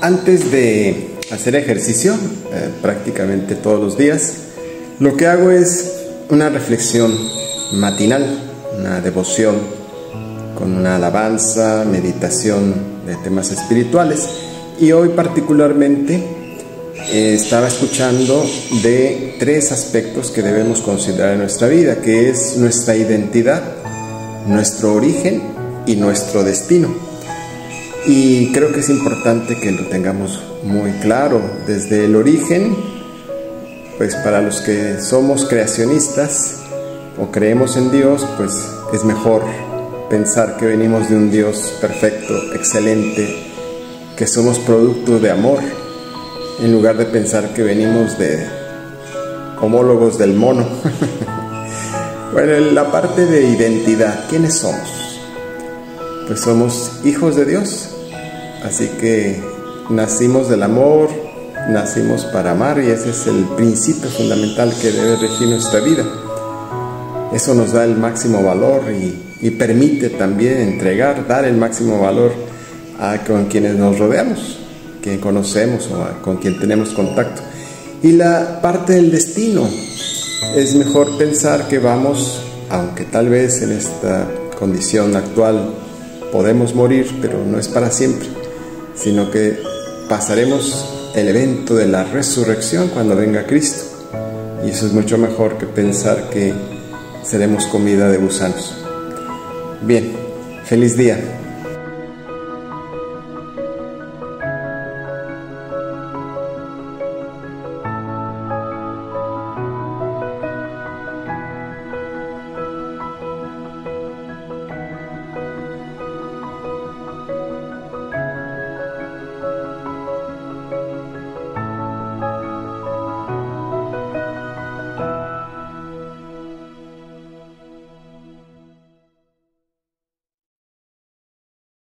Antes de hacer ejercicio, eh, prácticamente todos los días, lo que hago es una reflexión matinal, una devoción con una alabanza, meditación de temas espirituales y hoy particularmente eh, estaba escuchando de tres aspectos que debemos considerar en nuestra vida, que es nuestra identidad, nuestro origen y nuestro destino. Y creo que es importante que lo tengamos muy claro desde el origen, pues para los que somos creacionistas o creemos en Dios, pues es mejor pensar que venimos de un Dios perfecto, excelente, que somos producto de amor, en lugar de pensar que venimos de homólogos del mono. bueno, en la parte de identidad, ¿quiénes somos? Pues somos hijos de Dios, Así que nacimos del amor, nacimos para amar y ese es el principio fundamental que debe regir nuestra vida. Eso nos da el máximo valor y, permite también entregar, dar el máximo valor a con quienes nos rodeamos, quien conocemos o con quien tenemos contacto. Y la parte del destino, es mejor pensar que vamos, aunque tal vez en esta condición actual podemos morir, pero no es para siempre sino que pasaremos el evento de la resurrección cuando venga Cristo. Y eso es mucho mejor que pensar que seremos comida de gusanos. Bien, feliz día.